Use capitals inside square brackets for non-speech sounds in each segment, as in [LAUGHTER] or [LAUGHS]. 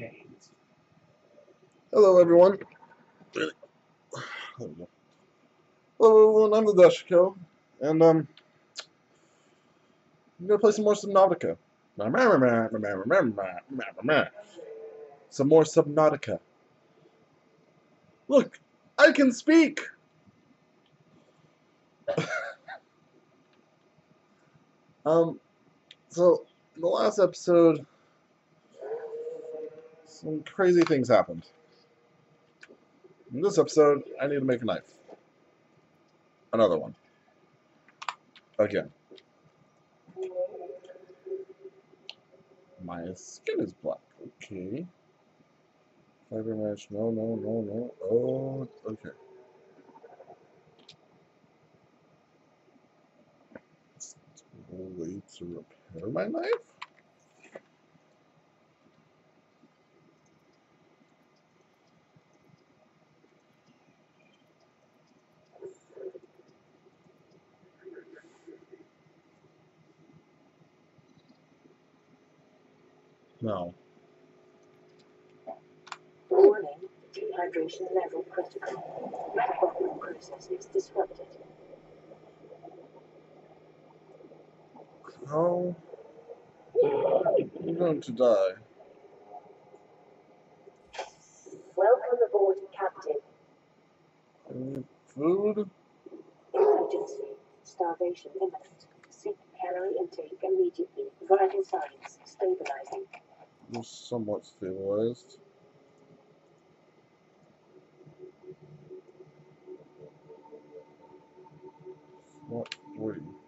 James. Hello, everyone. Hello, everyone. I'm the Dashaco, and um, I'm gonna play some more Subnautica. Some more Subnautica. Look, I can speak. [LAUGHS] um, so in the last episode, some crazy things happened. In this episode, I need to make a knife. Another one. Again. My skin is black. Okay. Fiber mesh. No, no, no, no. Oh, okay. Way to repair my knife? No. Warning, dehydration level critical. Metabolic processes disrupted. No. You're going to die. Welcome aboard, Captain. Any food? Emergency. Starvation imminent. Seek calorie intake immediately. Vital signs stabilizing. You're somewhat stabilized. Not three.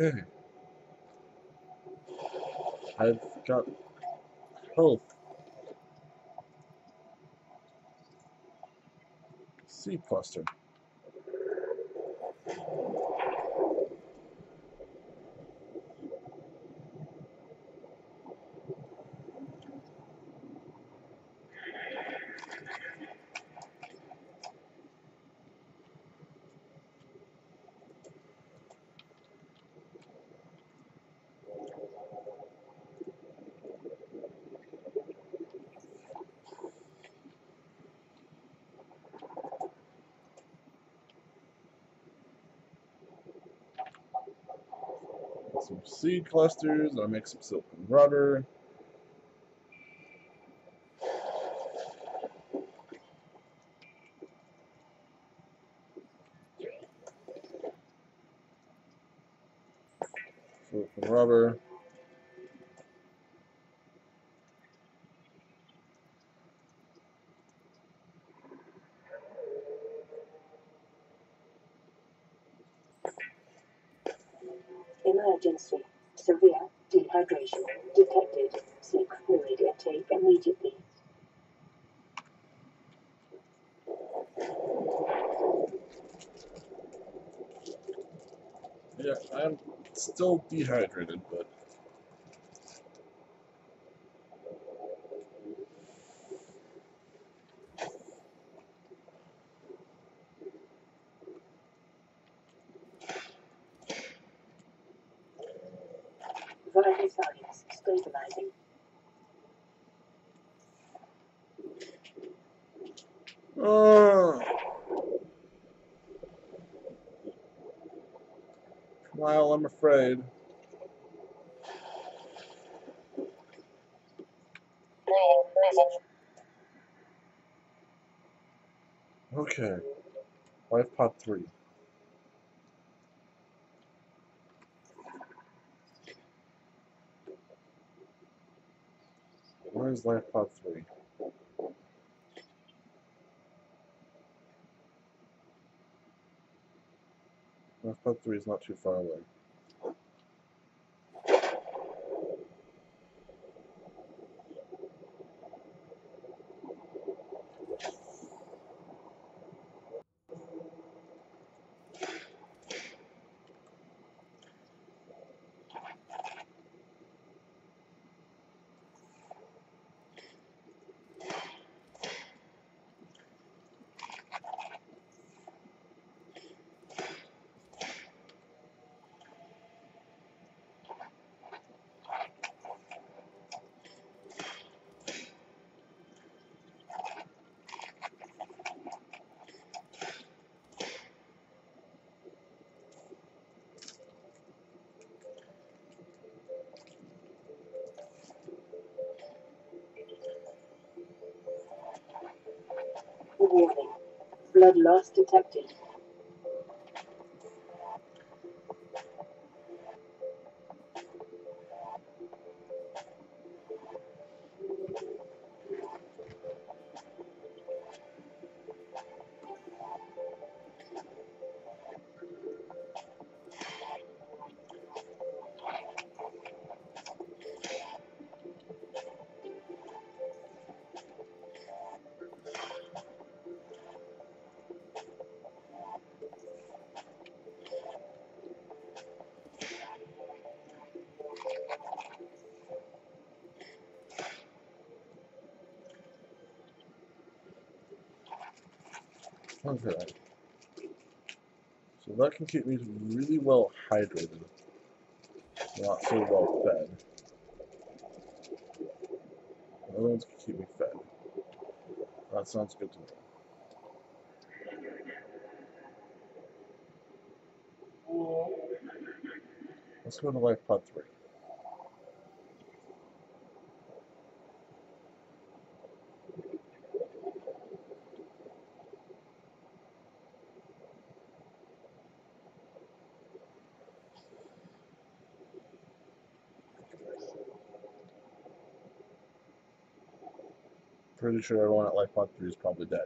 Okay. [LAUGHS] I've got health. Seed cluster. Some seed clusters. I'll make some silk and rubber. Silk and rubber. Emergency. Severe dehydration detected. Seek fluid intake immediately. Yeah, I'm still dehydrated, but Vital signs stabilizing. Uh, I'm afraid. Okay. Life pod 3. Where's life pod 3? Life pod 3 is not too far away. Loss detected. Okay. So that can keep me really well hydrated. Not so well fed. The other ones can keep me fed. That sounds good to me. Let's go to life pod three. Pretty sure everyone at life pod three is probably dead.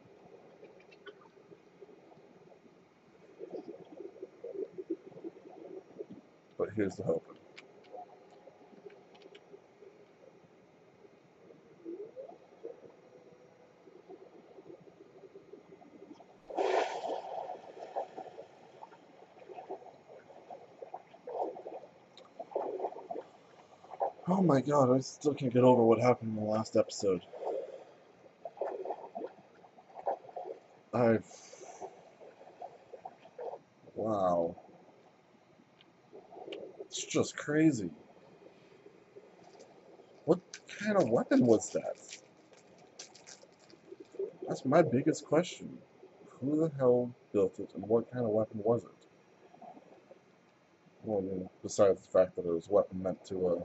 But here's the hope. Oh my god, I still can't get over what happened in the last episode. I've. Wow. It's just crazy. What kind of weapon was that? That's my biggest question. Who the hell built it and what kind of weapon was it? Well, I mean, besides the fact that it was a weapon meant to uh,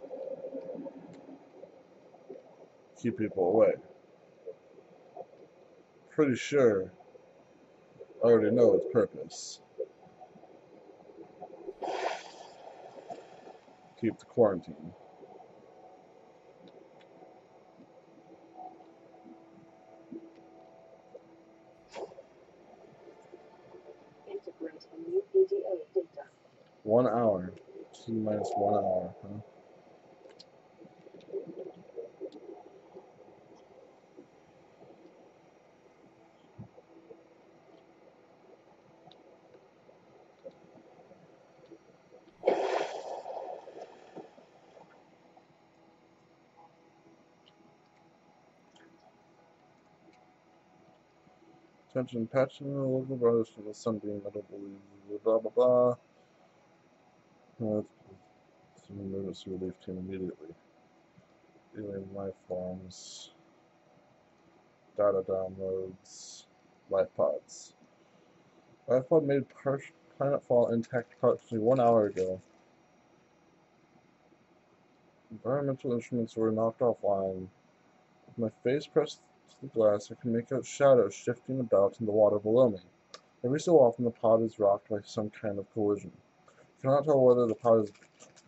keep people away. Pretty sure I already know its purpose. Keep the quarantine. Integrate a new PDA data. One hour. T minus one hour, huh? Attention, patching the local brothers from the Sunbeam, I don't believe, blah blah blah. Uh, it's an emergency relief team immediately. Alien life forms, data downloads, life pods. Life pod made planetfall intact approximately one hour ago. Environmental instruments were knocked offline. With my face pressed to the glass, I can make out shadows shifting about in the water below me. Every so often, the pod is rocked by some kind of collision. I cannot tell whether the pod is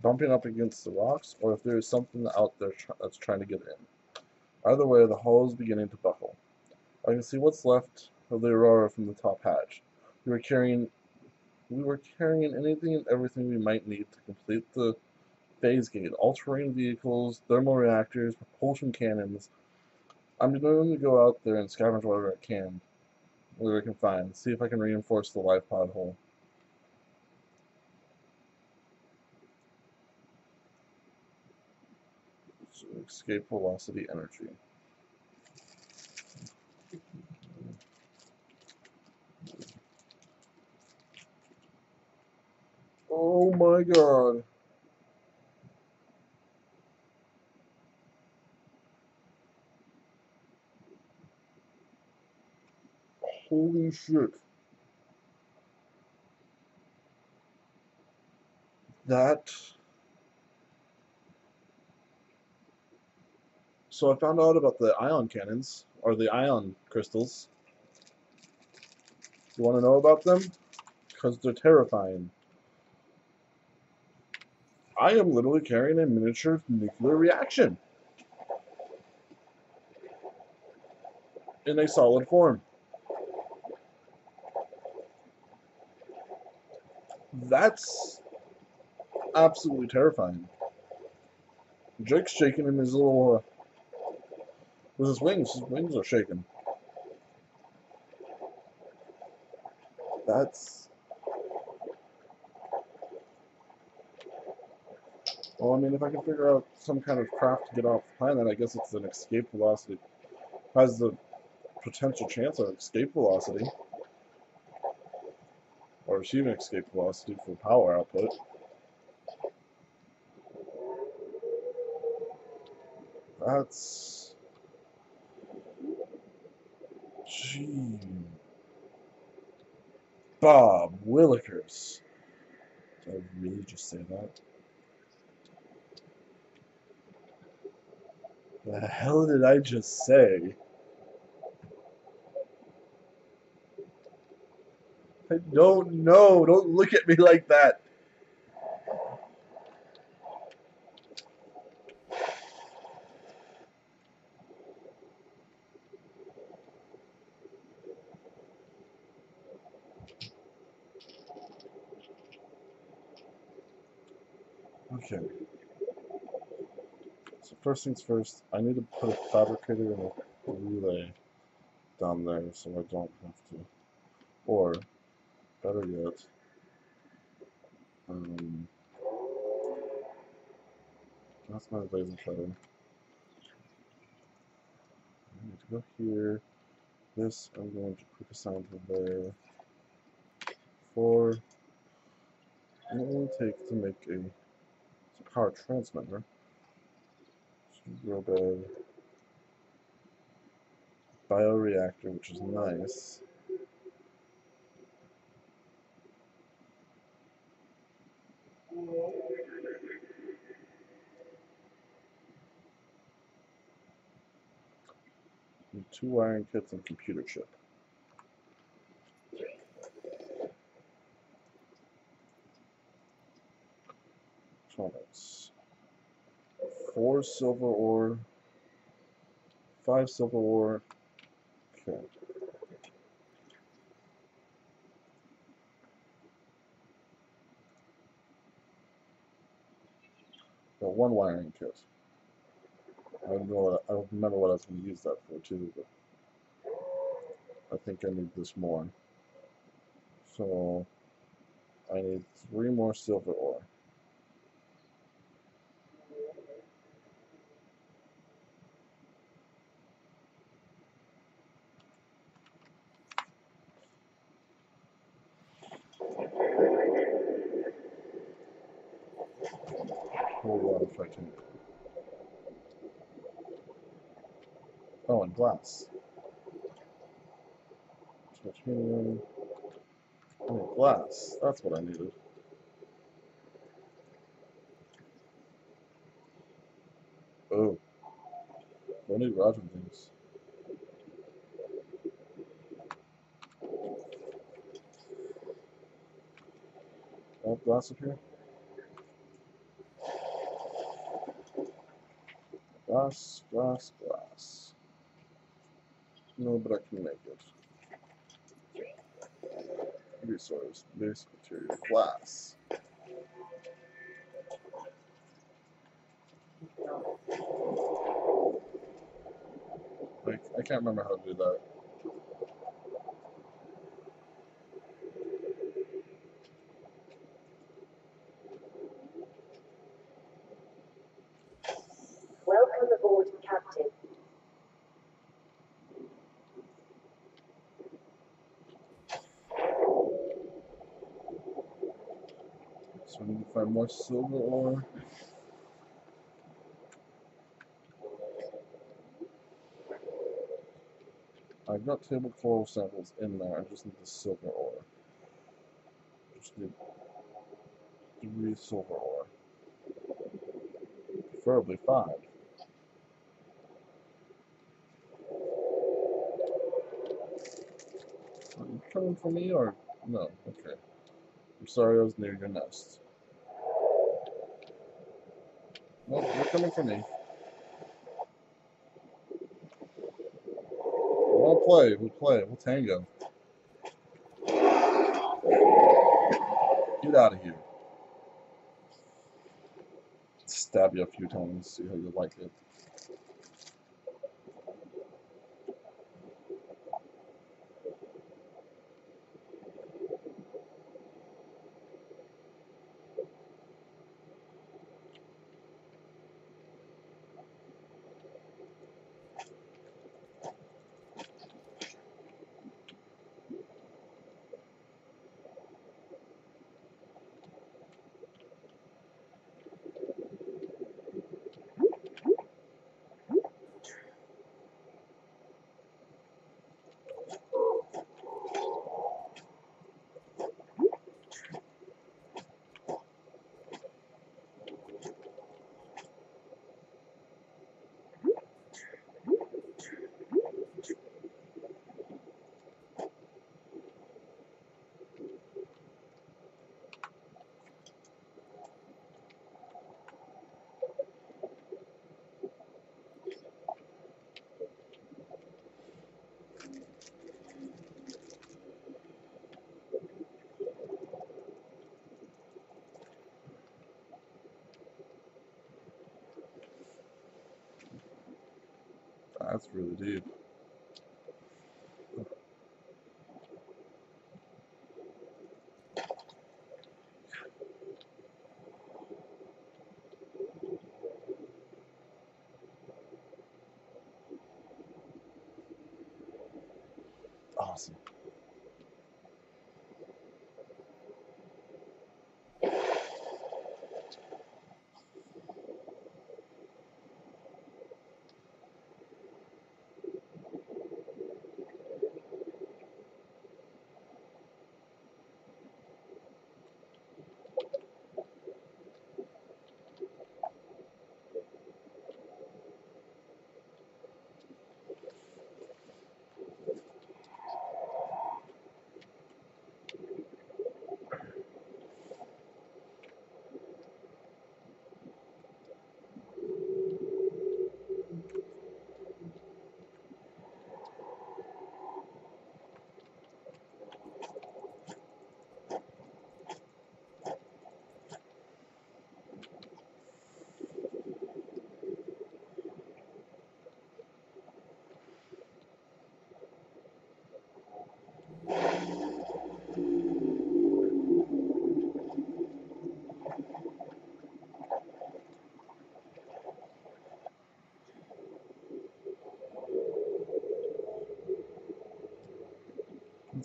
bumping up against the rocks or if there is something out there tr- that's trying to get in. Either way, the hull is beginning to buckle. I can see what's left of the Aurora from the top hatch. We were carrying, we were carrying anything and everything we might need to complete the phase gate, all-terrain vehicles, thermal reactors, propulsion cannons. I'm going to go out there and scavenge whatever I can, whatever I can find, see if I can reinforce the life pod hole. So escape velocity energy. Oh my god. Holy shit. That. So I found out about the ion cannons, or the ion crystals. You want to know about them? Because they're terrifying. I am literally carrying a miniature nuclear reaction in a solid form. That's absolutely terrifying. Jake's shaking in his little, uh, with his wings. His wings are shaking. That's. Well, I mean, if I can figure out some kind of craft to get off the planet, I guess it's an escape velocity. Has the potential chance of escape velocity. Or escape velocity for power output. That's... Gee... Bob Willikers. Did I really just say that? The hell did I just say? I [LAUGHS] don't know. Don't look at me like that. Okay. So first things first, I need to put a fabricator and a relay down there so I don't have to. Or, better yet, um, that's my laser cutter. I need to go here. This I'm going to quick assign to there. And it will take to make a power transmitter. Real bad. Bioreactor, which is nice. Two wiring kits and computer chip. Electronics. Four silver ore. Five silver ore. Okay. Got one wiring kit. I don't know what I don't remember what I was going to use that for too, but I think I need this more. So I need three more silver ore. Hold on if I can. Oh, and glass. Titanium. Oh, glass. That's what I needed. Oh. Don't need rotten things. Oh, glass up here? Glass, glass, glass. No, but I can make it. Resource, base material. Like, I can't remember how to do that. Welcome aboard, Captain. More silver ore. I've got table coral samples in there, I just need the silver ore. Just need three silver ore. Preferably five. I'm coming for me or no? Okay. I'm sorry I was near your nest. Nope, you're coming for me. We'll play, we'll play, we'll tango. Get out of here. Stab you a few times, see how you like it. That's really deep.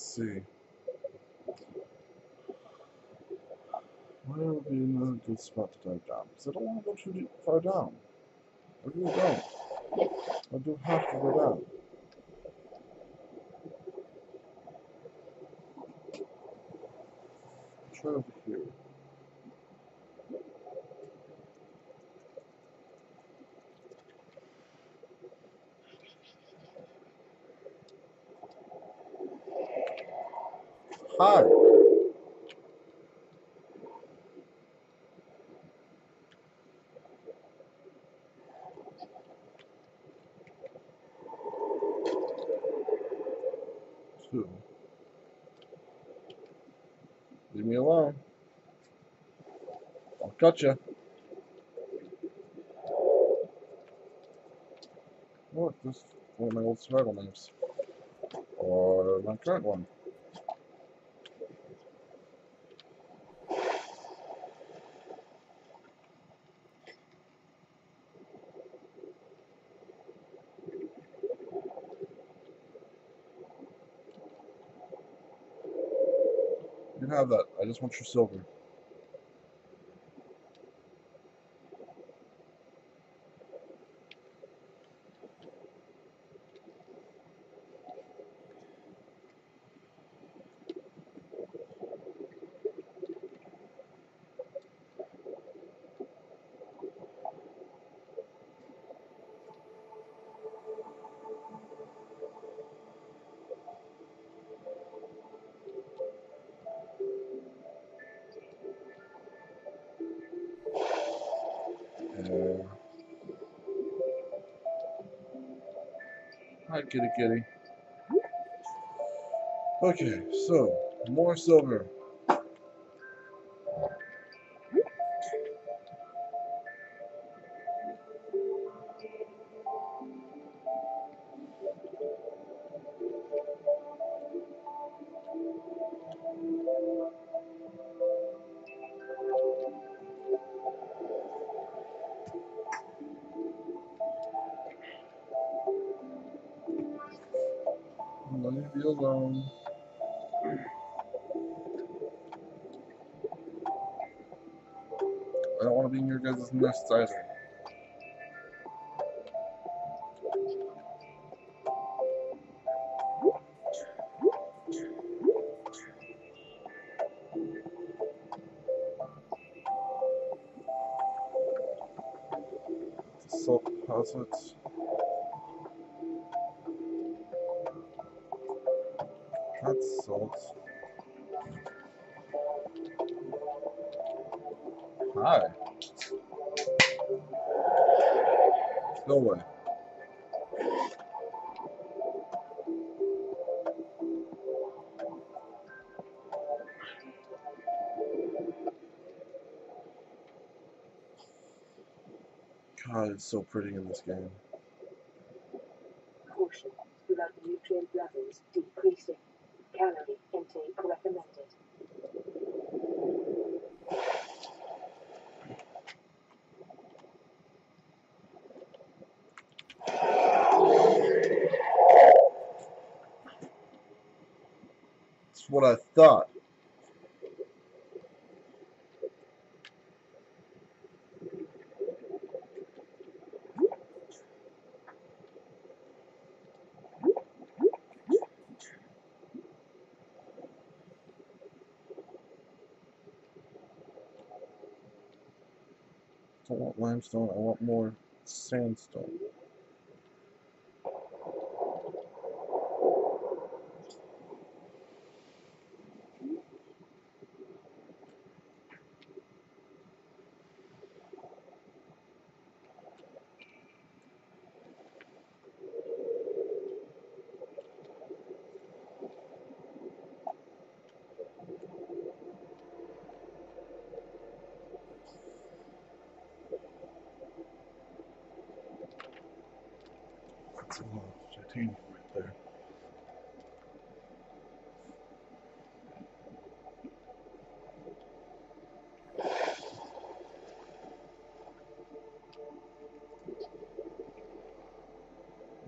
Let's see. Where would be another good spot to dive down? Because I don't want to go too far down. I really don't. I do have to go down. Try over here. Hi. Two. Leave me alone. I'll cut. Look, this is one of my old survival names. Or my current one. You have that. I just want your silver. Hi, kitty kitty. Okay, so more silver. Your guys' so pretty in this game. Caution. Nutrient levels decreasing. Calorie intake recommended. That's what I thought. I don't want I want more sandstone. That's a lot of titanium right there.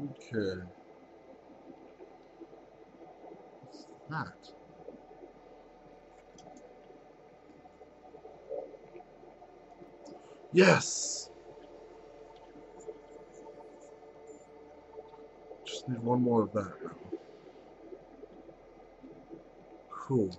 Okay. What's that? Yes! Just need one more of that. Cool.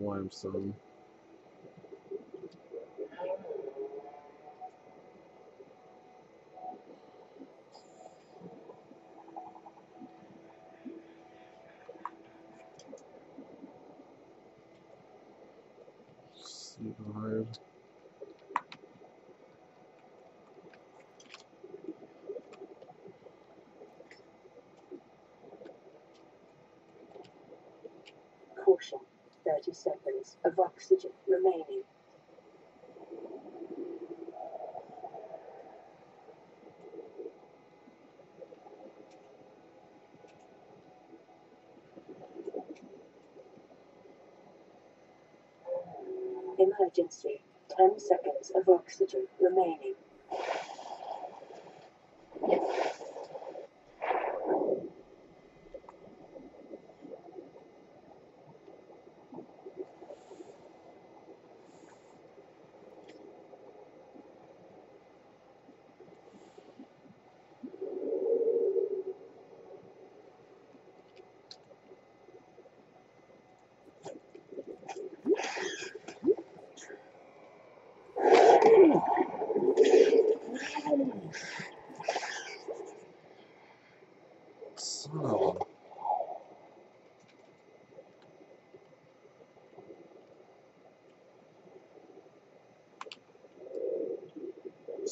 It's limestone. Seed hide. Caution. 30 seconds of oxygen remaining. Emergency. 10 seconds of oxygen remaining.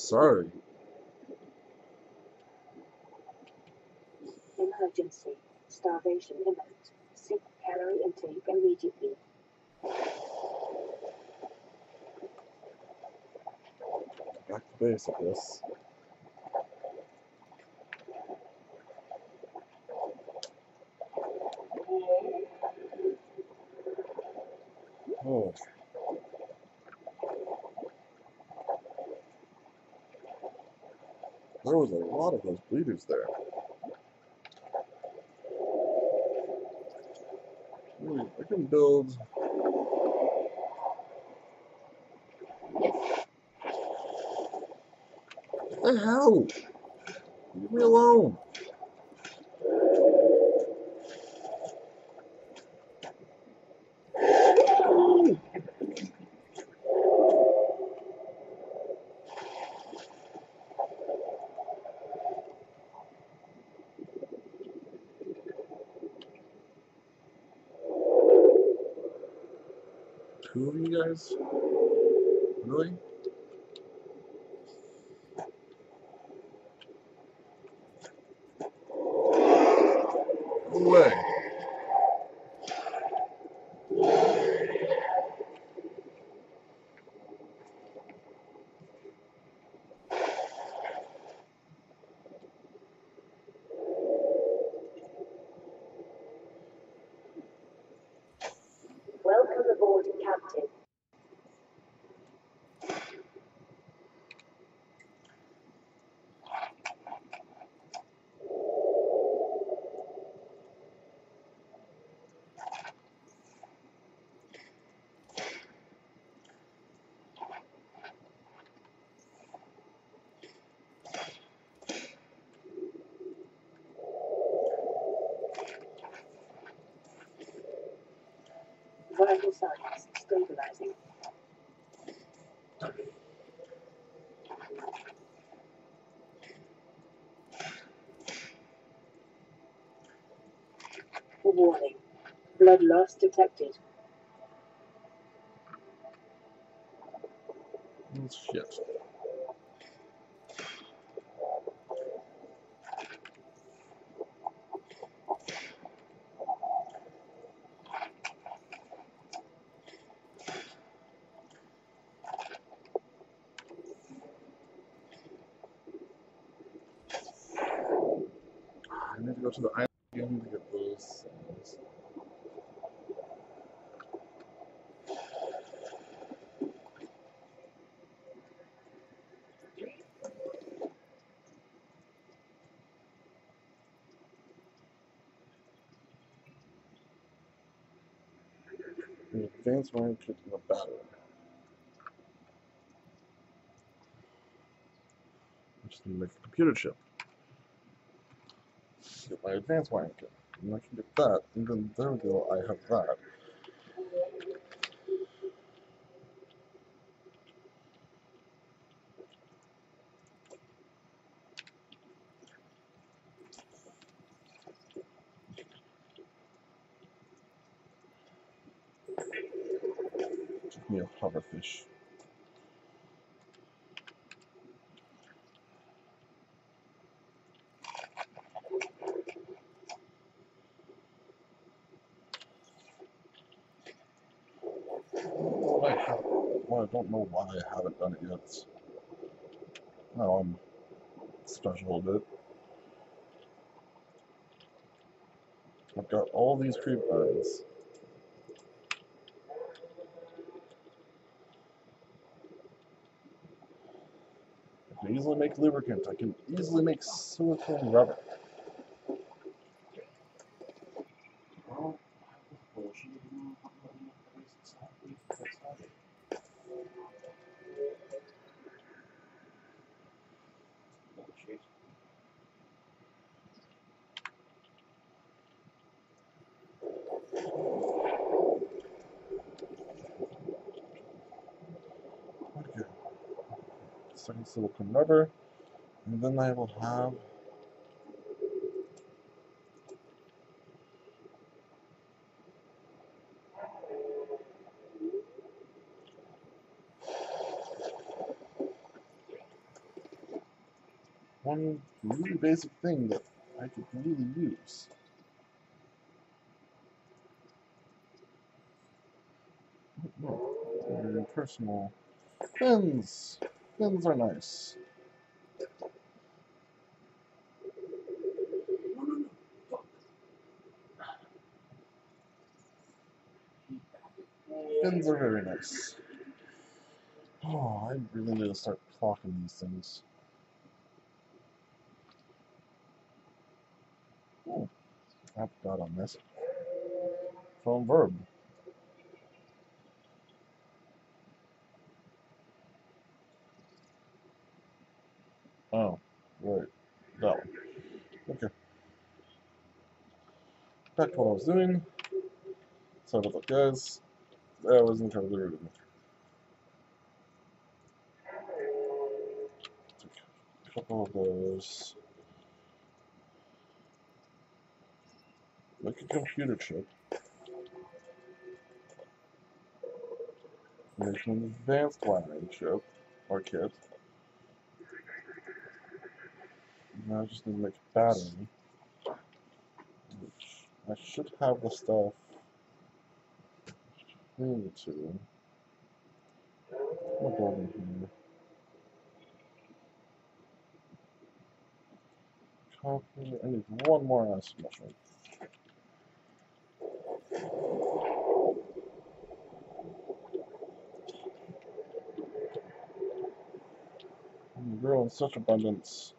Sorry. Emergency. Starvation imminent. Seek calorie intake immediately. Back to base, I guess. Oh. There was a lot of those bleeders there. Ooh, I can build. The hell? Leave me alone. Two of you guys? Really? No way. Welcome aboard, Captain. Vital signs stabilizing. Warning. Blood loss detected. Oh, shit. I need to go to the island again to get those things. Wiring kit and a battery. I just need to make a computer chip. Get my advanced wiring kit. And I can get that, and then there we go, I have that. Took me a hoverfish. I have, well, I don't know why I haven't done it yet. Now I'm special a bit. I've got all these creep vines. I can easily make lubricant. I can easily make silicone rubber. Okay. Second silicone rubber. And then I will have one really basic thing that I could really use. Oh, personal fins. Fins are nice. Fins are very nice. Oh, I really need to start clocking these things. Oh, I forgot on this. Phone verb. Oh, right. That one. Okay. Back to what I was doing. Sorry about that, guys. That was me. Took a couple of those. Make a computer chip. Make an advanced wiring chip or kit. Now I just need to make a battery. I should have the stuff the two. What building here? Copy. I need one more acid mushroom. Mm, Grow in such abundance.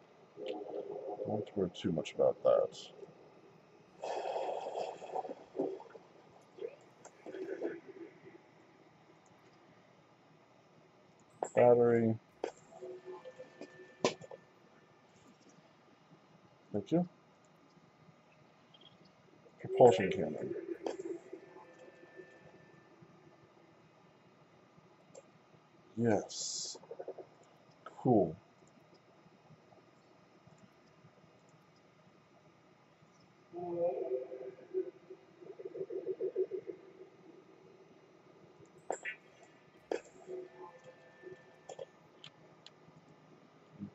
Don't worry too much about that. Battery. Thank you. Propulsion cannon. Yes. Cool.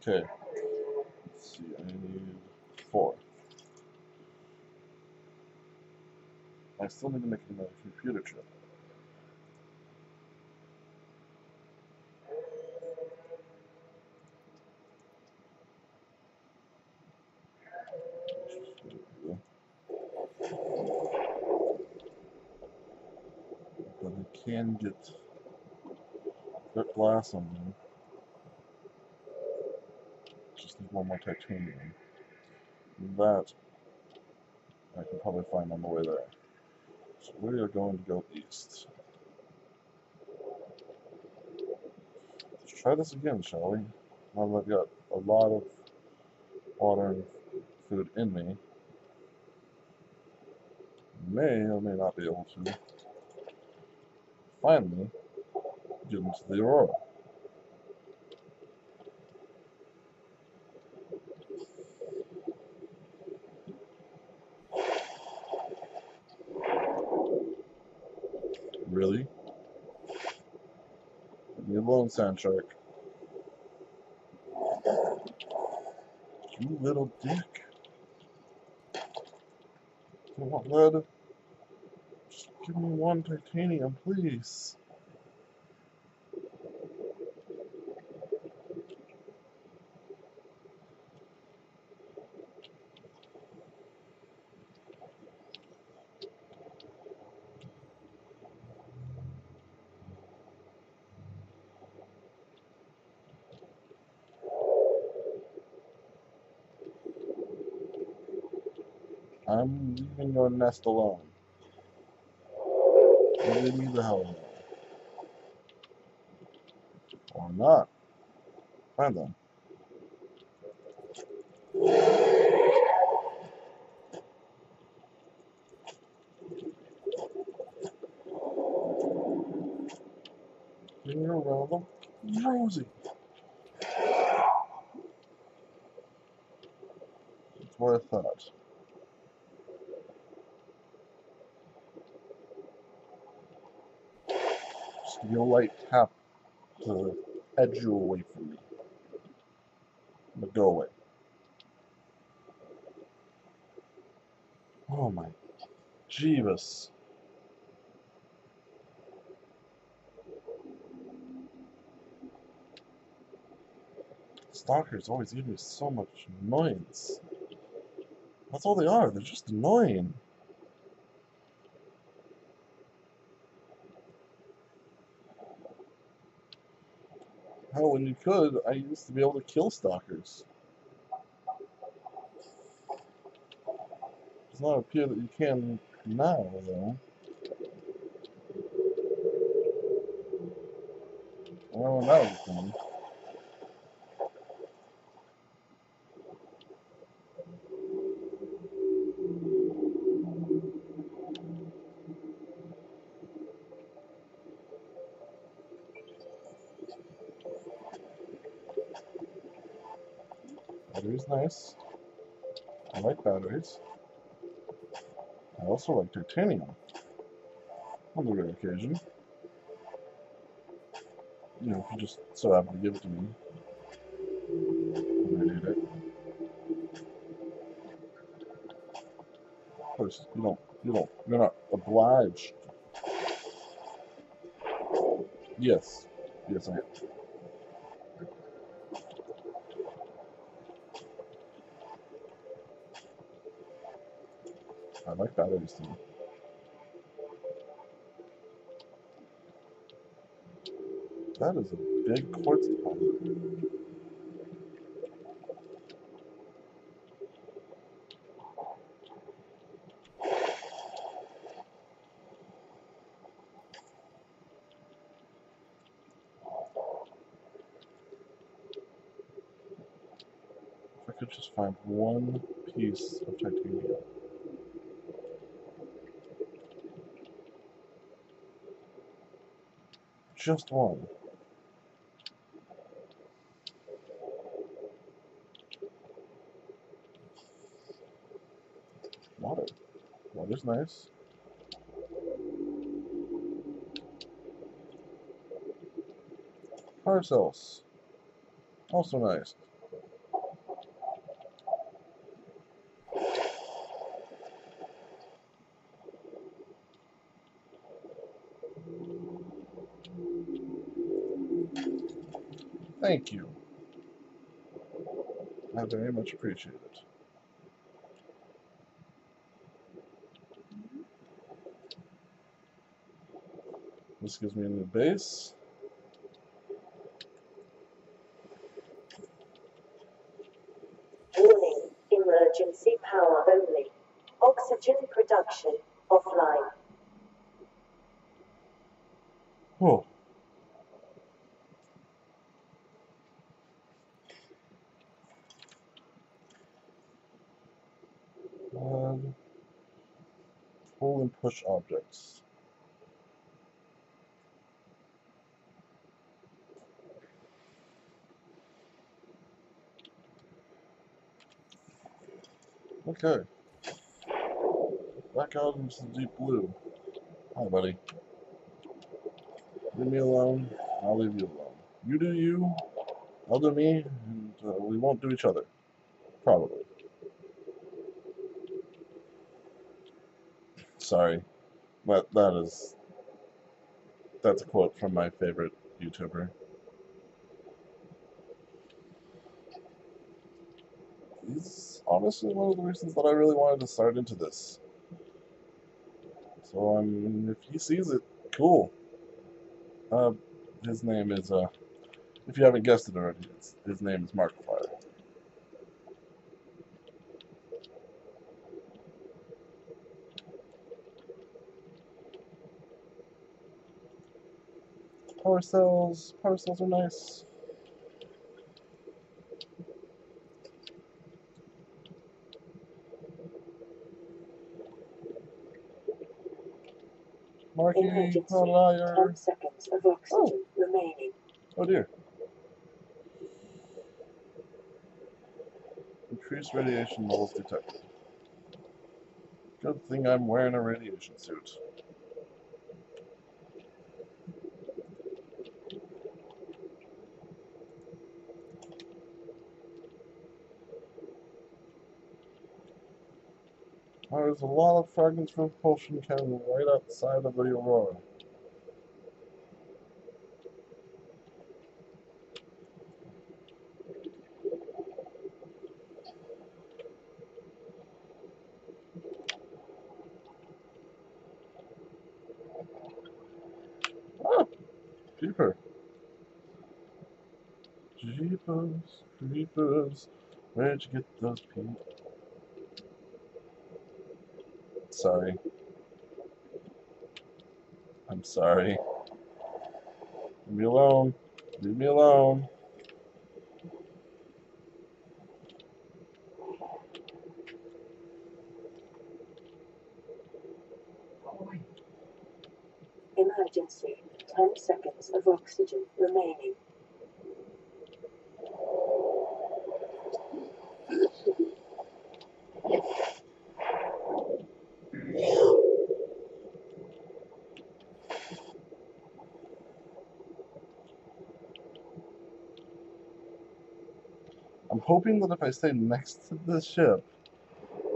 Okay. Let's see, I need four. I still need to make another computer chip. But I can get that glass on there. Just need one more titanium. That I can probably find on the way there. So we are going to go east. Let's try this again, shall we? Now I've got a lot of water and food in me. May or may not be able to finally get into the Aurora. Really? Leave me alone, Sand Shark. You little dick. You want lead? Just give me one titanium, please. I'm leaving your nest alone. Leave me the hell alone. Or not. Then. Bring her around the Rosie. you'll like tap to edge you away from me. But go away. Oh my Jeebus. Stalkers always give me so much annoyance. That's all they are, they're just annoying. Oh, Hell, when you could, I used to be able to kill stalkers. Does not appear that you can now, though. Well, that was nice. I like batteries. I also like titanium. On the rare occasion. You know, if you just so happen to give it to me. I need it. Of course, you don't, you don't, you're not obliged. Yes. Yes, I am. I like. That is a big quartz deposit. If I could just find one piece of titanium. Just one. Water. Water's nice. Power cells. Also nice. Thank you. I very much appreciate it. This gives me a new base. Warning, emergency power only. Oxygen production offline. Oh. And pull and push objects. Okay. Back out into the deep blue. Hi, buddy. Leave me alone. I'll leave you alone. You do you. I'll do me, and uh, we won't do each other. Probably. Sorry. That that is that's a quote from my favorite YouTuber. He's honestly one of the reasons that I really wanted to start into this. So um, if he sees it, cool. Uh, his name is uh, if you haven't guessed it already, his name is Markiplier. Power cells, power cells are nice. Marky, Emergency. a liar. 10 seconds of oxygen oh. remaining. Oh dear. Increased radiation levels detected. Good thing I'm wearing a radiation suit. There's a lot of fragments from Potion Cannon right outside of the Aurora. Ah! Jeeper. Jeepers, creepers, where'd you get those people? Sorry. I'm sorry. Leave me alone. Leave me alone. Emergency. 10 seconds of oxygen remaining. I'm hoping that if I stay next to the ship,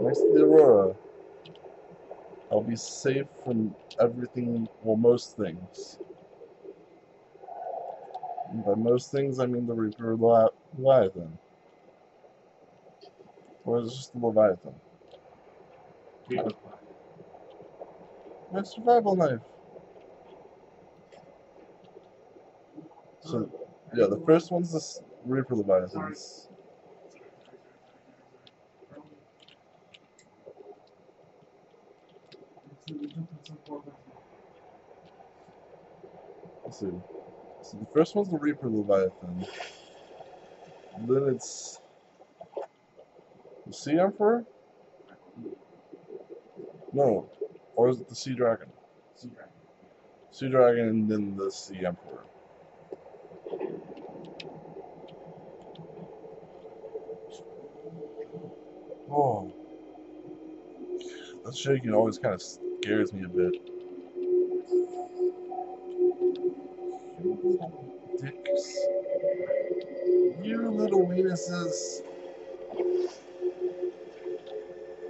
next to the Aurora, I'll be safe from everything, well, most things. And by most things, I mean the Reaper Levi- Leviathan. Or is it just the Leviathan? My survival knife. So, yeah, the first one's the Reaper Leviathans. Let's see. So the first one's the Reaper Leviathan. Then it's the Sea Emperor? No. Or is it the Sea Dragon? Sea Dragon Sea Dragon and then the Sea Emperor. Oh. That shaking always kind of scares me a bit. You little dicks. You little weenuses.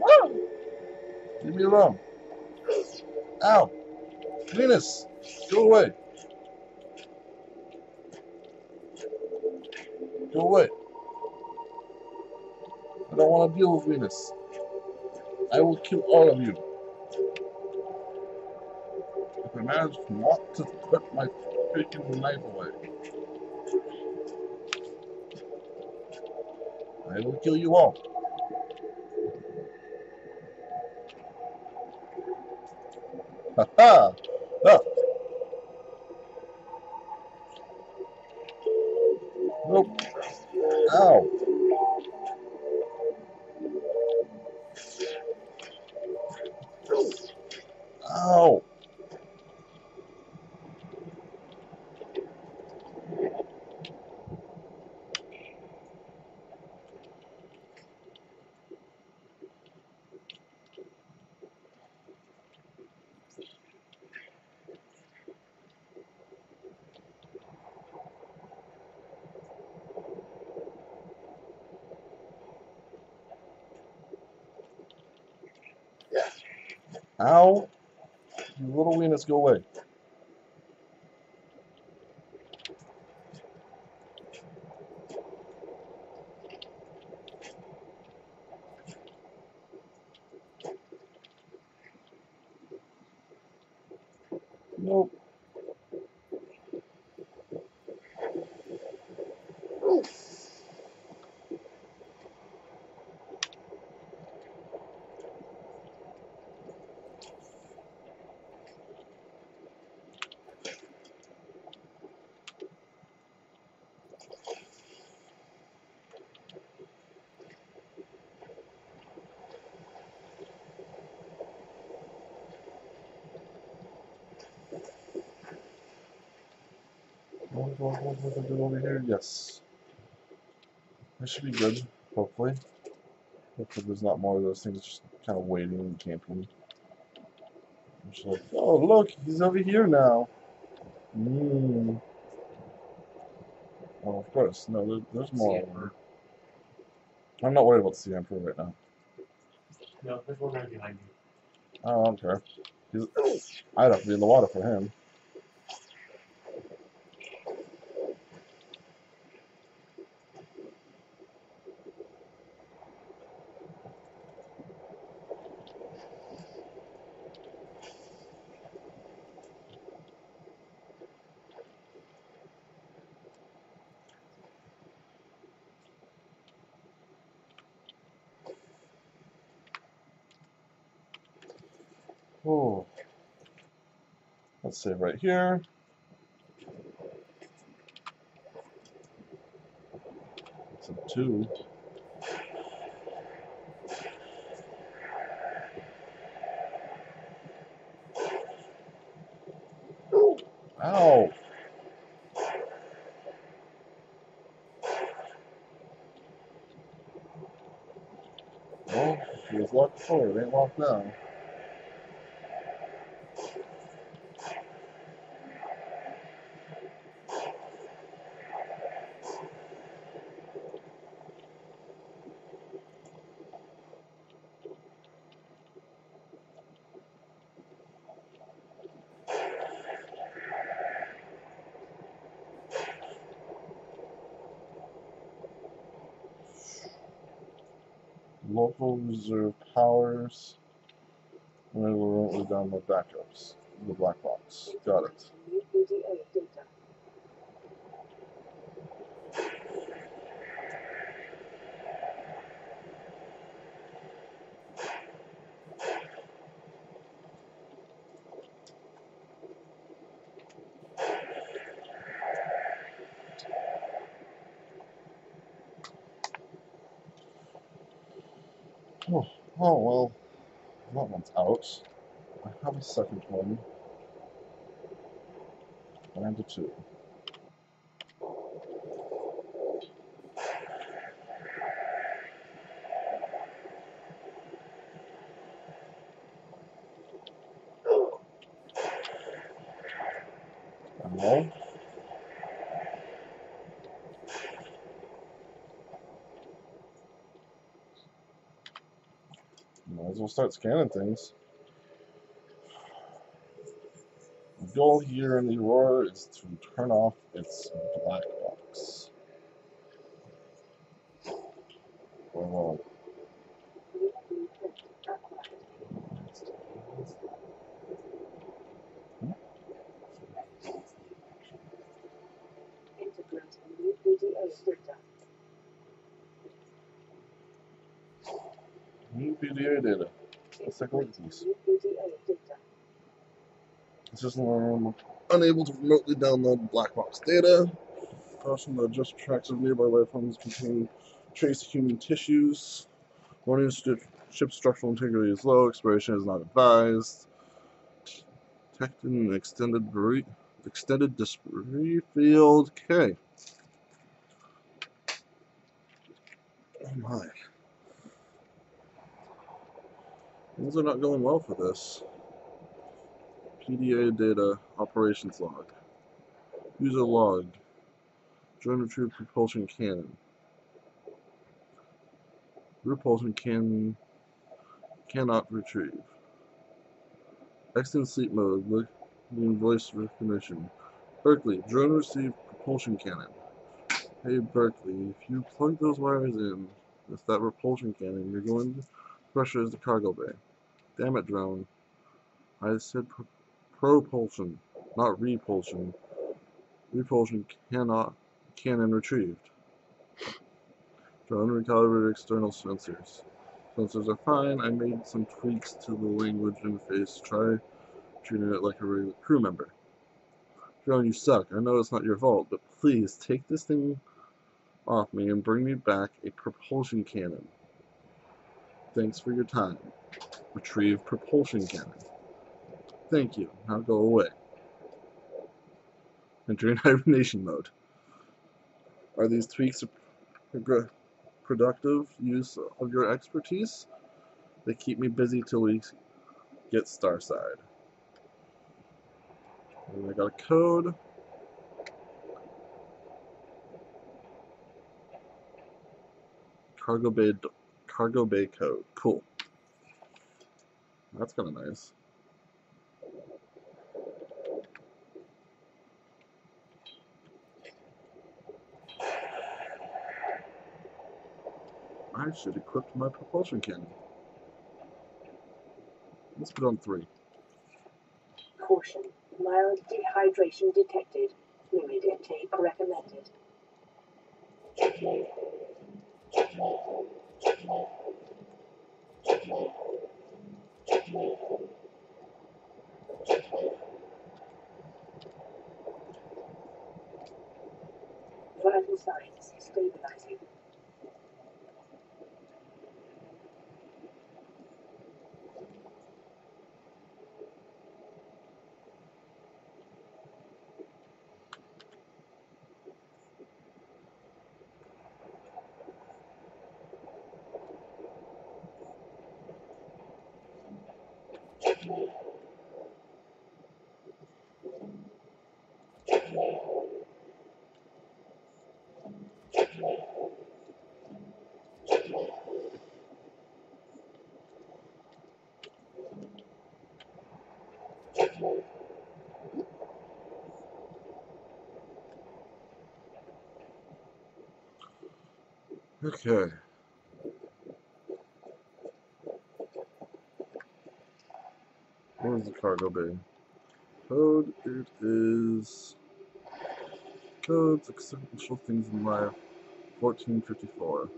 Woo! Leave me alone. Ow! Venus! Go away! Go away! I don't want to deal with Venus. I will kill all of you. I manage not to put my freaking knife away. I will kill you all. Ha ha! Ow. You little weenus, go away. Nope. What, what, what, what, what, over here? Yes. This should be good, hopefully. Hopefully there's not more of those things just kind of waiting and camping. I'm just like, oh look, he's over here now. Mmm. Oh, of course. No, there, there's more. Sea of I'm not worried about the Sea Emperor right now. No, there's one right behind you. Oh, I don't care. He's, I'd have to be in the water for him. Oh. Let's save right here. It's a two. Ow! Well, he was locked it ain't locked now. local reserve powers. And we'll remotely download backups. The black box. Got it. New PDA data. Oh, well. That one's out. I have a second one. And a two. Ow. Might as well start scanning things. The goal here in the Aurora is to turn off its black box. Well, blueprint new PDA data. Data. This is um, unable to remotely download black box data. Caution the adjust tracks of nearby life forms contain trace human tissues. Warning ship structural integrity is low. Exploration is not advised. Detected an extended extended debris field. Okay. Oh my. Things are not going well for this. PDA data operations log. User log. Join retrieve propulsion cannon. Repulsion cannon cannot retrieve. Extend sleep mode. Look in voice recognition. Berkeley, drone receive propulsion cannon. Hey Berkeley, if you plug those wires in with that repulsion cannon, you're going to pressurize the cargo bay. Damn it, drone. I said pro propulsion, not repulsion. Repulsion cannot cannon retrieved. Drone recalibrated external sensors. Sensors are fine. I made some tweaks to the language interface. Try treating it like a regular crew member. Drone, you suck. I know it's not your fault, but please take this thing off me and bring me back a propulsion cannon. Thanks for your time. Retrieve propulsion cannon. Thank you. Now go away. Entering [LAUGHS] hibernation mode. Are these tweaks a productive use of your expertise? They keep me busy till we get Starside. And I got a code. Cargo bay, cargo bay code. Cool. That's kind of nice. I should equip my propulsion cannon. Let's put on three. Caution. Mild dehydration detected. Fluid intake recommended. Okay. What is the cargo bay? Code, it is codes, essential things in life, 1454.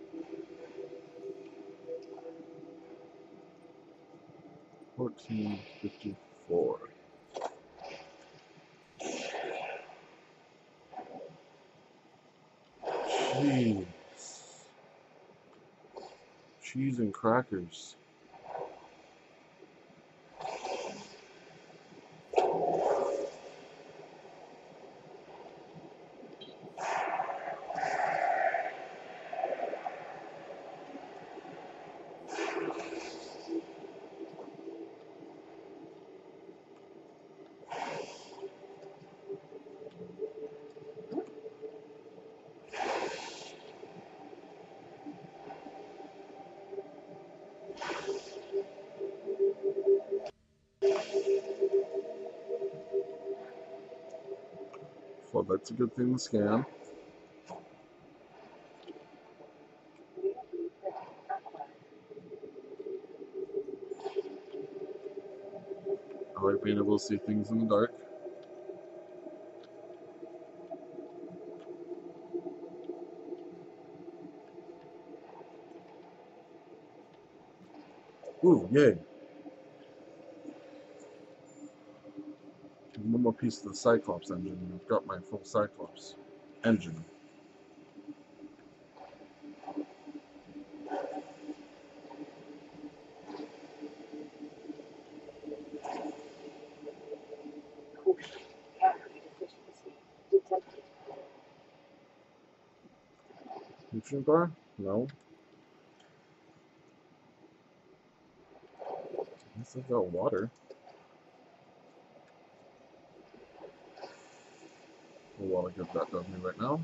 Fourteen fifty four. And crackers. Well, that's a good thing to scan. I like being able to see things in the dark. Ooh, yay. One more piece of the Cyclops engine. and I've got my full Cyclops engine. Nutrient bar? No. I guess I've got water. Of that does me right now.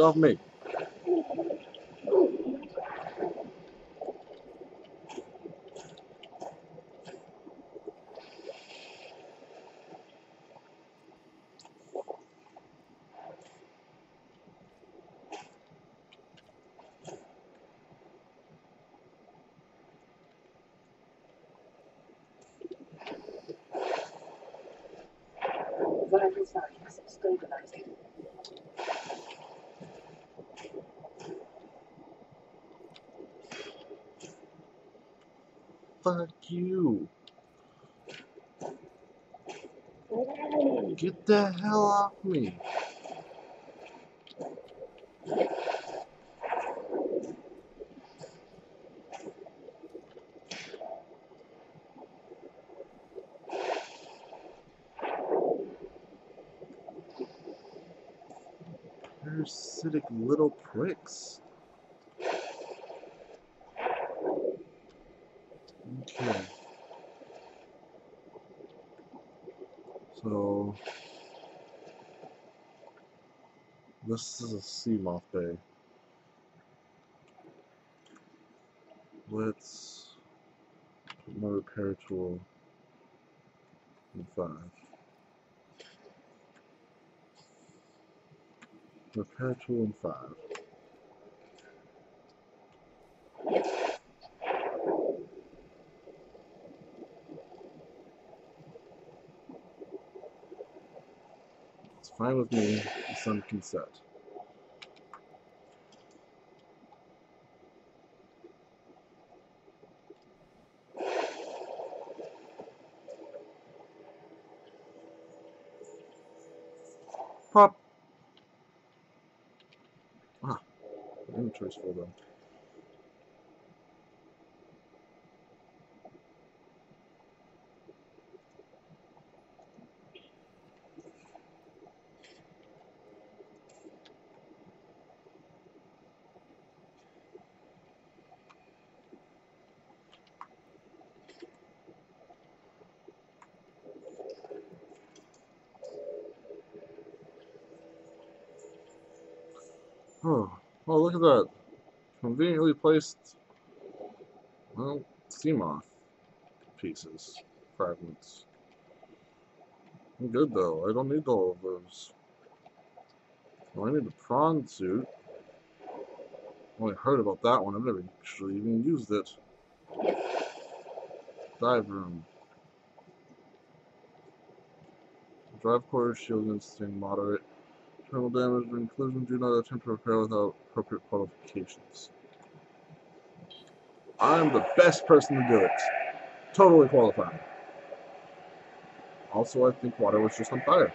Off me. Vital signs stabilizing. Fuck you. Get the hell off me. Parasitic little pricks. Okay. So this is a Seamoth bay. Let's put my repair tool in five. Repair tool in five. It's fine with me. Can set. Pop. Ah, inventory's full though. Oh, well, look at that. Conveniently placed, well, Seamoth pieces, fragments. I'm good though. I don't need all of those. Well, I need the prawn suit. Only heard about that one. I've never actually even used it. Dive room. Drive quarters, shield instinct, moderate. Internal damage and inclusion do not attempt to repair without appropriate qualifications. I'm the best person to do it. Totally qualified. Also, I think water was just on fire.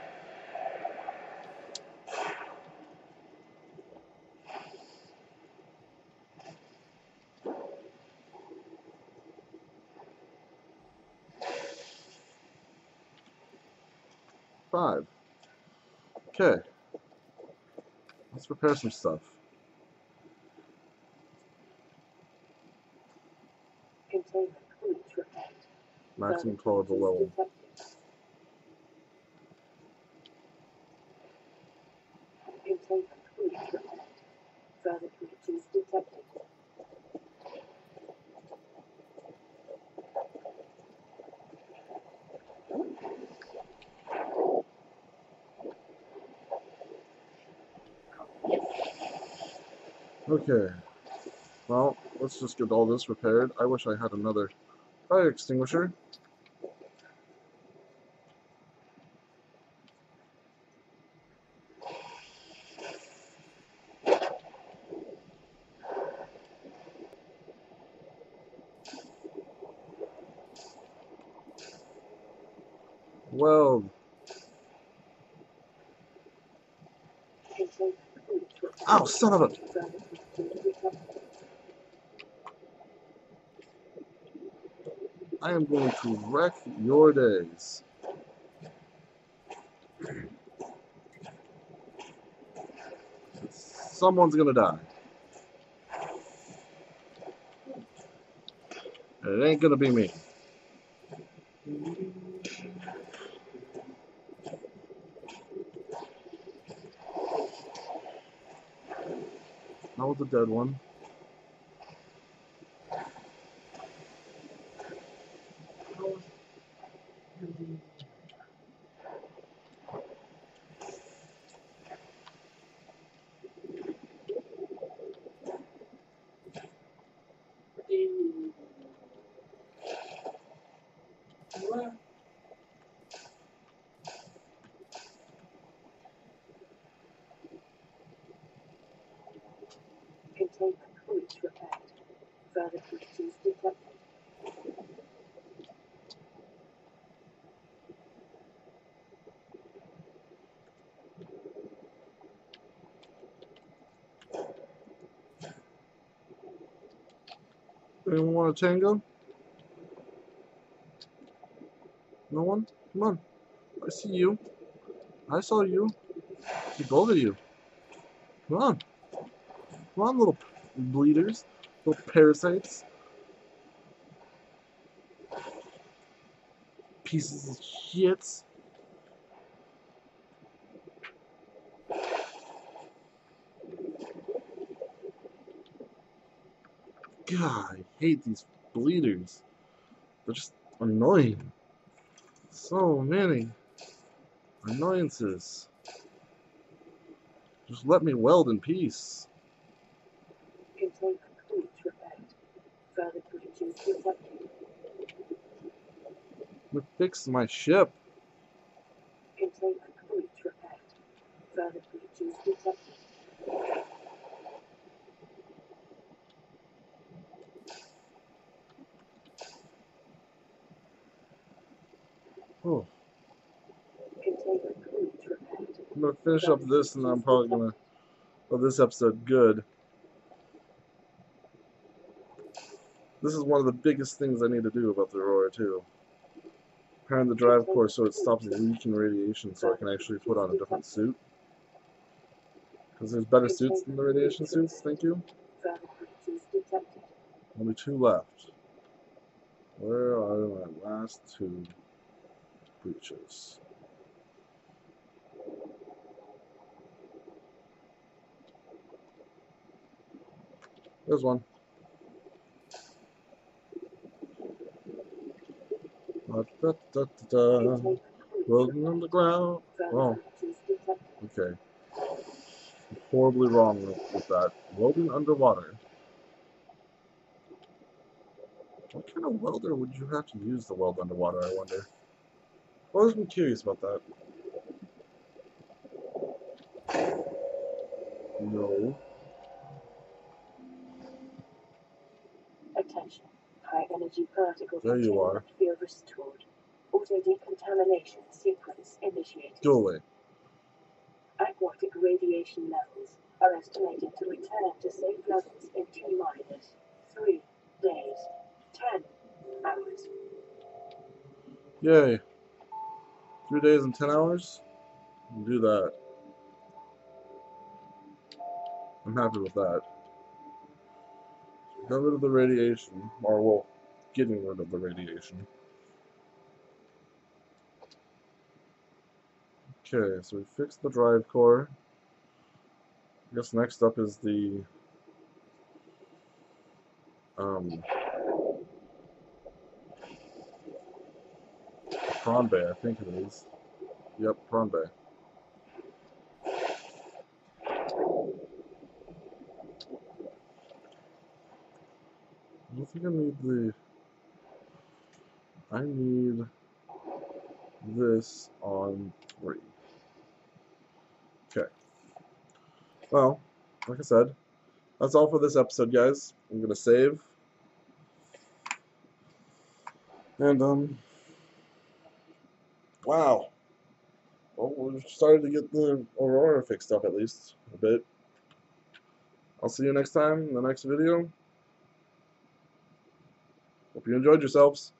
Five. Okay. Let's repair some stuff. Maximum tolerable level. Further detected. Okay. Well, let's just get all this repaired. I wish I had another fire extinguisher. Well, oh, son of a... Further breaches detected. Going to wreck your days. Someone's gonna die. And it ain't gonna be me. That was a dead one. Containment breach repaired. Further breaches detected. Anyone want a tango? No one? Come on. I see you. I saw you. See both of you. Come on. Come on, little bleeders. Little parasites. Pieces of shits. God, I hate these bleeders. They're just annoying. So many annoyances. Just let me weld in peace. Containment breach repaired. Detected. Let me fix my ship. Further breaches detected. Oh. I'm gonna finish up this and I'm probably gonna well this episode good. This is one of the biggest things I need to do about the Aurora too. Repairing the drive core so it stops leaking radiation so I can actually put on a different suit. Because there's better suits than the radiation suits, thank you. Only two left. Where are my last two breaches? There's one. Da, on the ground. Oh, okay. Horribly wrong with, with that. Welding underwater. What kind of welder would you have to use to weld underwater, I wonder? I've been curious about that. No. Attention. High energy particle There you are. field restored. Auto decontamination sequence initiated. Go away. Aquatic radiation levels are estimated to return to safe levels in T minus three days, ten hours. Yay. Three days and ten hours? Do that. I'm happy with that. Got rid of the radiation. Or, well, getting rid of the radiation. Okay, so we fixed the drive core. I guess next up is the um Prawn Bay, I think it is. Yep, Prawn Bay. I think I need the. I need this on three. Okay. Well, like I said, that's all for this episode, guys. I'm gonna save. And, um, wow. Well, we've started to get the Aurora fixed up at least a bit. I'll see you next time in the next video. Hope you enjoyed yourselves.